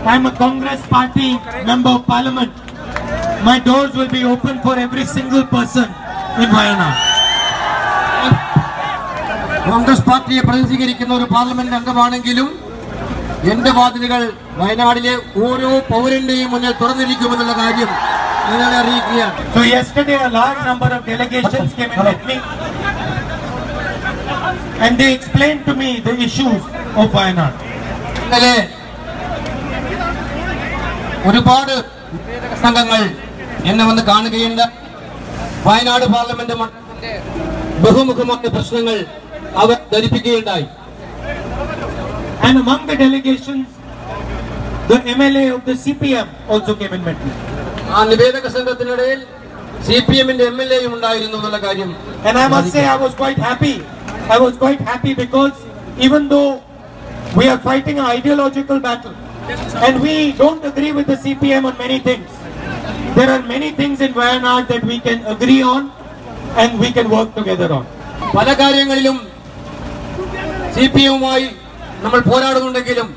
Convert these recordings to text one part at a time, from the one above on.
ഗാന്ധിയുടെ തന്റെ വമ്പിച്ച ഭൂരിപക്ഷത്തിൽ വിജയിപ്പിച്ച ജനാധിപത്യ വിശ്വാസികൾക്ക് I was supported here by members of the Congress party, but also by many, many people from the other parties. കോൺഗ്രസിന്റെയും യു ഡി എഫിന്റെയും പിന്തുണയോട് കൂടിയിട്ടാണ് ഞാൻ തെരഞ്ഞെടുപ്പിൽ മത്സരിച്ചതെങ്കിലും എല്ലാ രാഷ്ട്രീയ പാർട്ടികളിൽപ്പെട്ട ആളുകളും എനിക്ക് വേണ്ടി വോട്ട് ചെയ്തിട്ടുണ്ടെന്നുള്ള കാര്യം ഞാനിവിടെ മനസ്സിലാക്കുകയാണ് I'm a Congress party member of parliament. My doors will be open for every single person in Wayanad. Congress പാർട്ടിയെ പ്രതിനിധീകരിക്കുന്ന ഒരു പാർലമെന്റ് അംഗമാണെങ്കിലും എന്റെ വാതിലുകൾ വയനാടിലെ ഓരോ പൗരന്റെയും മുന്നിൽ തുറന്നിരിക്കുമെന്നുള്ള കാര്യം നിങ്ങളെ അറിയിക്കുകയാണ് So yesterday a large number of delegations came and met me and they explained to me the issues of Wayanad. ഒരുപാട് സംഘങ്ങൾ എന്നെ വന്ന് കാണുകയുണ്ട് വയനാട് പാർലമെന്റ് ബഹുമുഖമായ പ്രശ്നങ്ങൾ അവർ ധരിപ്പിക്കുകയുണ്ടായി And among the delegations, the MLA of the CPM also came and met me. ആ നിവേദക സംഘത്തിനിടയിൽ C P എമ്മിന്റെ M L എയും ഉണ്ടായിരുന്നു എന്നുള്ള കാര്യം And I must say I was quite happy. I was quite happy because even though we are fighting an ideological battle and we don't agree with the CPM on many things, there are many things in Wayanad that we can agree on and we can work together on. പല കാര്യങ്ങളിലും C P എമ്മുമായി നമ്മൾ പോരാടുന്നുണ്ടെങ്കിലും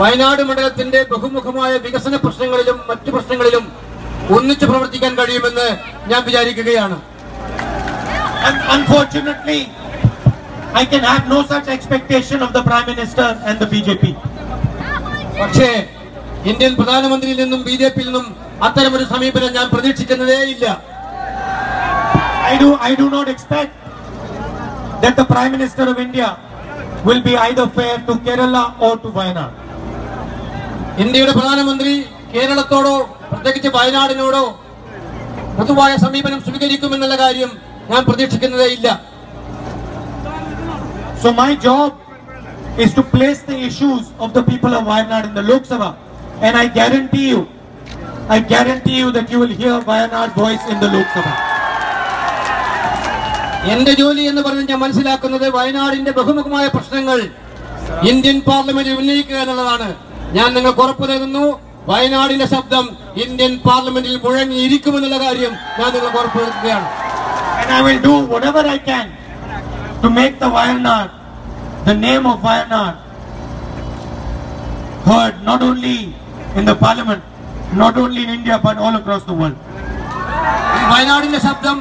വയനാട് മണ്ഡലത്തിന്റെ ബഹുമുഖമായ വികസന പ്രശ്നങ്ങളിലും മറ്റു പ്രശ്നങ്ങളിലും ഒന്നിച്ചു പ്രവർത്തിക്കാൻ കഴിയുമെന്ന് ഞാൻ വിചാരിക്കുകയാണ് unfortunately, I can have no such expectation of the Prime Minister and the BJP. പക്ഷേ ഇന്ത്യൻ പ്രധാനമന്ത്രിയിൽ നിന്നും ബി ജെ പിയിൽ നിന്നും അത്തരമൊരു സമീപനം ഞാൻ പ്രതീക്ഷിക്കുന്നതേ ഇല്ല I do, I do not expect that the Prime Minister of India will be either fair to Kerala or to Wayanad. ഇന്ത്യയുടെ പ്രധാനമന്ത്രി കേരളത്തോടോ പ്രത്യേകിച്ച് വയനാടിനോടോ പൊതുവായ സമീപനം സ്വീകരിക്കുമെന്നുള്ള കാര്യം ഞാൻ പ്രതീക്ഷിക്കുന്നതേ ഇല്ല so my job is to place the issues of the people of Wayanad in the Lok Sabha. And I guarantee you, I guarantee you that you will hear Wayanad's voice in the Lok Sabha. എന്റെ ജോലി എന്ന് പറഞ്ഞ് ഞാൻ മനസ്സിലാക്കുന്നത് വയനാടിന്റെ ബഹുമുഖമായ പ്രശ്നങ്ങൾ Indian പാർലമെന്റിൽ ഉന്നയിക്കുക എന്നുള്ളതാണ് ഞാൻ നിങ്ങൾക്ക് ഉറപ്പു നൽകുന്നു വയനാടിന്റെ ശബ്ദം ഇന്ത്യൻ പാർലമെന്റിൽ മുഴങ്ങിയിരിക്കുമെന്നുള്ള കാര്യം ഞാൻ നിങ്ങൾക്ക് ഉറപ്പു നൽകുകയാണ് And I will do whatever I can to make the Wayanad, the name of Wayanad, heard not only in the parliament, not only in India, but all across the world. ഈ വയനാടിന്റെ ശബ്ദം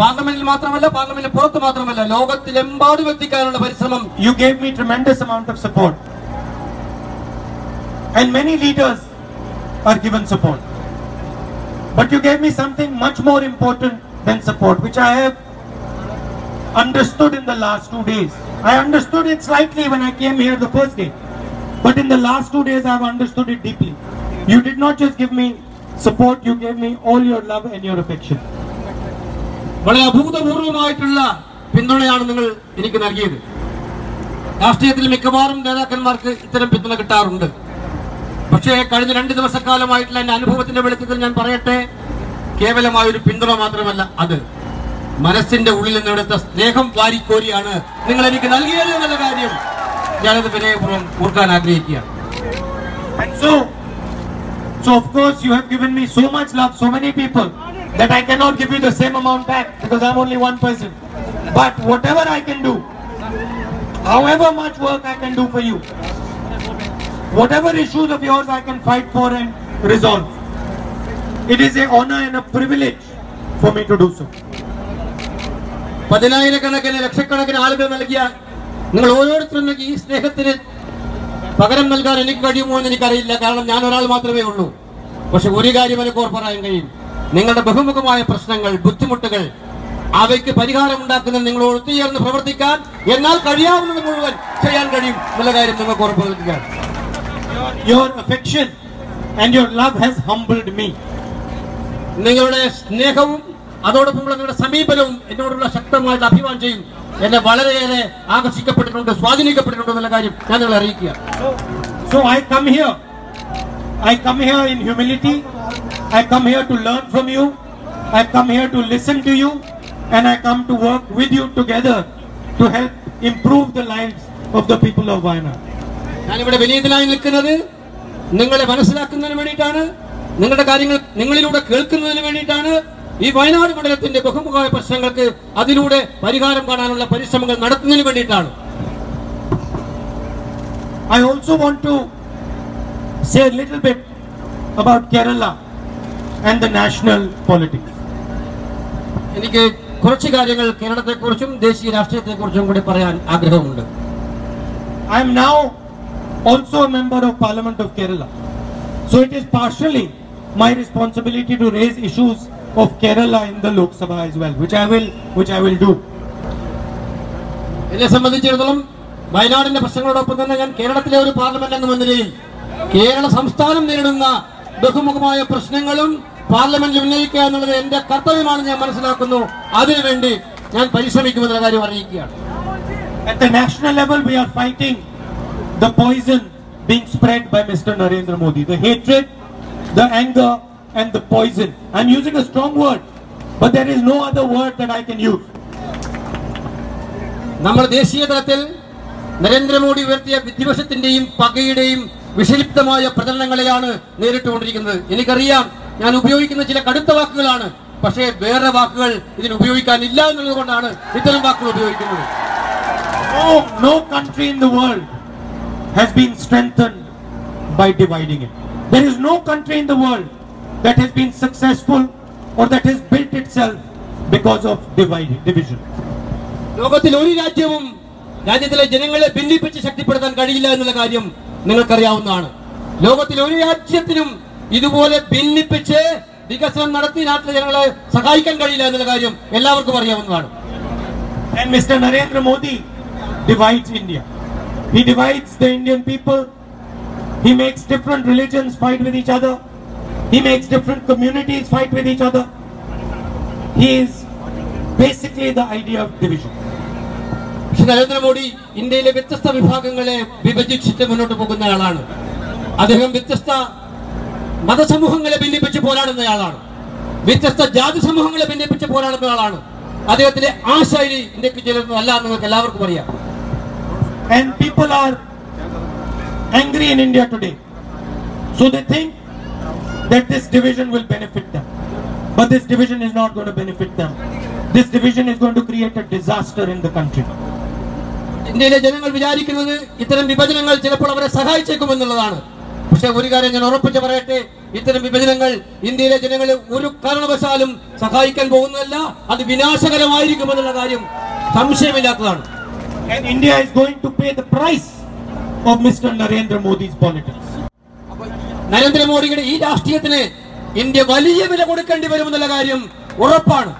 പാർലമെന്റിൽ മാത്രമല്ല പാർലമെന്റിന് പുറത്ത് മാത്രമല്ല ലോകത്തിലെമ്പാടും എത്തിക്കാനുള്ള പരിശ്രമം You gave me tremendous amount of support. And many leaders are given support. But you gave me something much more important than support, which I have understood in the last two days. I understood it slightly when I came here the first day. But in the last two days, I have understood it deeply. You did not just give me support, you gave me all your love and your affection. വളരെ നിങ്ങൾ നൽകിയത് രാഷ്ട്രീയത്തിൽ മിക്കവാറും നേതാക്കന്മാർക്ക് ഇത്തരം പിന്തുണ കിട്ടാറുണ്ട് പക്ഷേ കഴിഞ്ഞ രണ്ട് ദിവസക്കാലമായിട്ടുള്ള എന്റെ അനുഭവത്തിന്റെ വെളിച്ചത്തിൽ ഞാൻ പറയട്ടെ കേവലമായ ഒരു പിന്തുണ മാത്രമല്ല അത് മനസ്സിന്റെ ഉള്ളിൽ നിന്നെടുത്ത സ്നേഹം വാരിക്കോരിയാണ് നിങ്ങൾ എനിക്ക് നൽകിയത് എന്നുള്ള കാര്യം ഞാനത് വിനയപൂർവ്വം ഓർക്കാൻ ആഗ്രഹിക്കുകയാണ് And so, so of course you have given me so much love, so many people, that I cannot give you the same amount back because I'm only one person. But whatever I can do, however much work I can do for you, whatever issues of yours I can fight for and resolve, it is a honor and a privilege for me to do so. പതിനായിരക്കണക്കിന് ലക്ഷക്കണക്കിന് ആളുകൾ നൽകിയ നിങ്ങൾ ഓരോരുത്തരും നൽകിയ ഈ സ്നേഹത്തിന് പകരം നൽകാൻ എനിക്ക് കഴിയുമോ എന്ന് എനിക്കറിയില്ല. കാരണം ഞാൻ ഒരാൾ മാത്രമേ ഉള്ളൂ. പക്ഷെ ഒരു കാര്യം എനിക്ക് ഓർ പറയാൻ കഴിയും. നിങ്ങളുടെ ബഹുമുഖമായ പ്രശ്നങ്ങൾ ബുദ്ധിമുട്ടുകൾ അവയ്ക്ക് പരിഹാരം ഉണ്ടാക്കുന്ന നിങ്ങൾ ഒത്തുചേർന്ന് പ്രവർത്തിക്കാൻ എന്നാൽ കഴിയാവുന്നത് മുഴുവൻ ചെയ്യാൻ കഴിയും എന്നുള്ള കാര്യം നിങ്ങൾക്ക് ഉറപ്പ് നൽകുകയാണ്. നിങ്ങളുടെ സ്നേഹവും അതോടൊപ്പമുള്ള നിങ്ങളുടെ സമീപനവും എന്നോടുള്ള ശക്തമായിട്ടുള്ള അഭിവാഞ്ചയും എന്നെ വളരെയേറെ ആകർഷിക്കപ്പെട്ടിട്ടുണ്ട് സ്വാധീനിക്കപ്പെട്ടിട്ടുണ്ട് എന്നുള്ള കാര്യം ഞാൻ നിങ്ങളെ അറിയിക്കുക. So I come here I come here in humility I come here to learn from you I come here to listen to you and I come to work with you together to help improve the life of the people of Wayanad ഞാനിവിടെ വിനീതനായി നിൽക്കുന്നത് നിങ്ങളെ മനസ്സിലാക്കുന്നതിന് വേണ്ടിയിട്ടാണ് നിങ്ങളുടെ കാര്യങ്ങൾ നിങ്ങളിലൂടെ കേൾക്കുന്നതിന് വേണ്ടിയിട്ടാണ് ഈ വയനാട് മണ്ഡലത്തിന്റെ ബഹുമുഖമായ പ്രശ്നങ്ങൾക്ക് അതിലൂടെ പരിഹാരം കാണാനുള്ള പരിശ്രമങ്ങൾ നടത്തുന്നതിന് വേണ്ടിയിട്ടാണ് I also want to say a little bit about Kerala and the national politics. എനിക്ക് കുറച്ച് കാര്യങ്ങൾ കേരളത്തെക്കുറിച്ചും ദേശീയ രാഷ്ട്രീയത്തെക്കുറിച്ചും കൂടി പറയാൻ ആഗ്രഹമുണ്ട് I am now also a member of Parliament of Kerala. So it is partially my responsibility to raise issues of Kerala in the Lok Sabha as well, which I will which I will do. എന്നെ സംബന്ധിച്ചിടത്തോളം വയനാടിന്റെ പ്രശ്നങ്ങളോടൊപ്പം തന്നെ ഞാൻ കേരളത്തിലെ ഒരു parliament എന്ന നിലയിൽ കേരള സംസ്ഥാനം നേരിടുന്ന ബഹുമുഖമായ പ്രശ്നങ്ങളും പാർലമെന്റിൽ ഉന്നയിക്കുക എന്നുള്ളത് എന്റെ കർത്തവ്യമാണെന്ന് ഞാൻ മനസ്സിലാക്കുന്നു അതിനുവേണ്ടി ഞാൻ പരിശ്രമിക്കുമെന്ന കാര്യം അറിയിക്കുകയാണ് At the national level, we are fighting the poison being spread by Mr. Narendra Modi. The hatred, the anger, and the poison. I'm using a strong word, but there is no other word that I can use. നമ്മൾ ദേശീയ തലത്തിൽ നരേന്ദ്രമോദി ഉയർത്തിയ വിദ്വേഷത്തിന്റെയും പകയുടെയും വിഷലിപ്തമായ പ്രചരണങ്ങളെയാണ് നേരിട്ടുകൊണ്ടിരിക്കുന്നത് എനിക്കറിയാം ഞാൻ ഉപയോഗിക്കുന്ന ചില കടുത്ത വാക്കുകളാണ് പക്ഷേ വേറെ വാക്കുകൾ ഇതിന് ഉപയോഗിക്കാനില്ല എന്നുള്ളത് കൊണ്ടാണ് ഇത്തരം വാക്കുകൾ ഉപയോഗിക്കുന്നത് no country in the world has been strengthened by dividing it. There is no country in the world that has been successful or that has built itself because of dividing, division. ലോകത്തിൽ ഒരു രാജ്യവും രാജ്യത്തിലെ ജനങ്ങളെ ഭിന്നിപ്പിച്ച് ശക്തിപ്പെടുത്താൻ കഴിയില്ല എന്നുള്ള കാര്യം നിങ്ങൾക്കറിയാവുന്നതാണ് ലോകത്തിൽ ഒരു രാജ്യത്തിനും ഇതുപോലെ ഭിന്നിപ്പിച്ച് വികസനം നടത്തി നാട്ടിലെ ജനങ്ങളെ സഹായിക്കാൻ കഴിയില്ല എന്നുള്ള കാര്യം എല്ലാവർക്കും അറിയാവുന്നതാണ് And Mr. Narendra Modi divides India. He divides the Indian people. He makes different religions fight with each other. He makes different communities fight with each other. He is basically the idea of division. പക്ഷെ നരേന്ദ്രമോദി ഇന്ത്യയിലെ വ്യത്യസ്ത വിഭാഗങ്ങളെ വിഭജിച്ചിട്ട് മുന്നോട്ട് പോകുന്ന ആളാണ് അദ്ദേഹം വ്യത്യസ്ത മതസമൂഹങ്ങളെ ഭിന്നിപ്പിച്ച് പോരാടുന്നയാളാണ് വ്യത്യസ്ത ജാതി സമൂഹങ്ങളെ ഭിന്നിപ്പിച്ച് പോരാടുന്ന ആളാണ് അദ്ദേഹത്തിന്റെ ആ ശൈലി ഇന്ത്യയ്ക്ക് ചേരുന്നതല്ല എന്ന് നിങ്ങൾക്ക് എല്ലാവർക്കും അറിയാം And people are angry in India today. So they think that this division will benefit them. But this division is not going to benefit them. This division is going to create a disaster in the country. ഇന്ത്യയിലെ ജനങ്ങൾ വിചാരിക്കുന്നത് ഇത്തരം വിഭജനങ്ങൾ ചിലപ്പോൾ അവരെ സഹായിച്ചേക്കുമെന്നുള്ളതാണ് പക്ഷെ ഒരു കാര്യം ഞാൻ ഉറപ്പിച്ച് പറയട്ടെ ഇത്തരം വിഭജനങ്ങൾ ഇന്ത്യയിലെ ജനങ്ങളെ ഒരു കാരണവശാലും സഹായിക്കാൻ പോകുന്നതല്ല അത് വിനാശകരമായിരിക്കും എന്നുള്ള കാര്യം സംശയമില്ലാത്തതാണ് India India is going to pay the price of Mr. Narendra Modi's politics. നരേന്ദ്രമോദിയുടെ ഈ രാഷ്ട്രീയത്തിന് ഇന്ത്യ വലിയ വില കൊടുക്കേണ്ടി വരുമെന്നുള്ള കാര്യം ഉറപ്പാണ്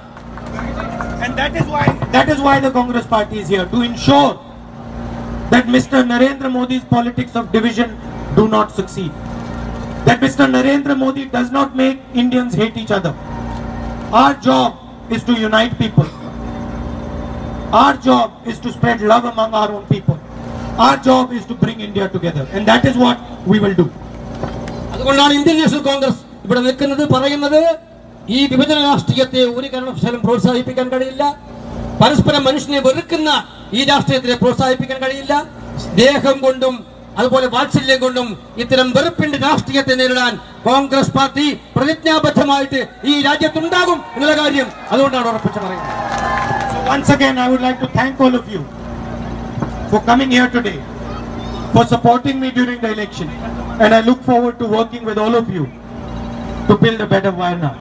And that is why that is why the Congress party is here to ensure that Mr. Narendra Modi's politics of division do not succeed. That Mr. Narendra Modi does not make Indians hate each other. Our job is to unite people. Our job is to spread love among our own people. Our job is to bring India together. And that is what we will do. അതുകൊണ്ടാണ് Indian national Congress ഇവിടെ നിൽക്കുന്നത് പറയുന്നത് ഈ വിഭജന രാഷ്ട്രീയത്തെ ഒരു കാരണവശാലും പ്രോത്സാഹിപ്പിക്കാൻ കഴിയില്ല. പരസ്പരം മനുഷ്യനെ വെറുക്കുന്ന ഈ രാഷ്ട്രീയത്തിനെ പ്രോത്സാഹിപ്പിക്കാൻ കഴിയില്ല. സ്നേഹം കൊണ്ടും അതുപോലെ വാത്സല്യം കൊണ്ടും ഇത്തരം വെറുപ്പിന്റെ രാഷ്ട്രീയത്തെ നേരിടാൻ കോൺഗ്രസ് പാർട്ടി പ്രതിജ്ഞാബദ്ധമായിട്ട് ഈ രാജ്യത്തുണ്ടാകും എന്നുള്ള കാര്യം അതുകൊണ്ടാണ് ഉറപ്പിച്ച് പറയുന്നത്. Once again, I would like to thank all of you for coming here today, for supporting me during the election. And I look forward to working with all of you to build a better Wayanad.